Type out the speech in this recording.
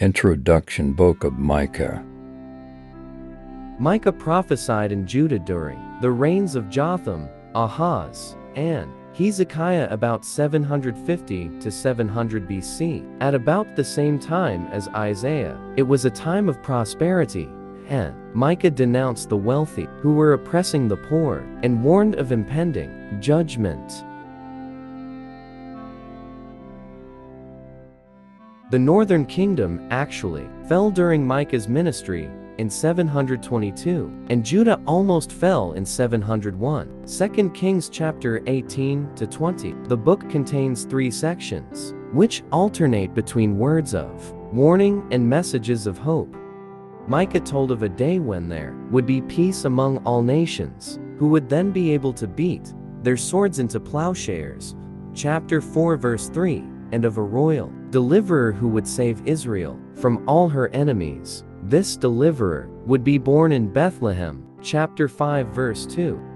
Introduction Book of Micah Micah prophesied in Judah during the reigns of Jotham, Ahaz, and Hezekiah about 750 to 700 BC. At about the same time as Isaiah, it was a time of prosperity, and Micah denounced the wealthy who were oppressing the poor and warned of impending judgment. The northern kingdom actually fell during Micah's ministry in 722, and Judah almost fell in 701. 2 Kings chapter 18 to 20. The book contains three sections, which alternate between words of warning and messages of hope. Micah told of a day when there would be peace among all nations, who would then be able to beat their swords into plowshares. Chapter 4 verse 3, and of a royal deliverer who would save Israel from all her enemies. This deliverer would be born in Bethlehem, chapter 5 verse 2.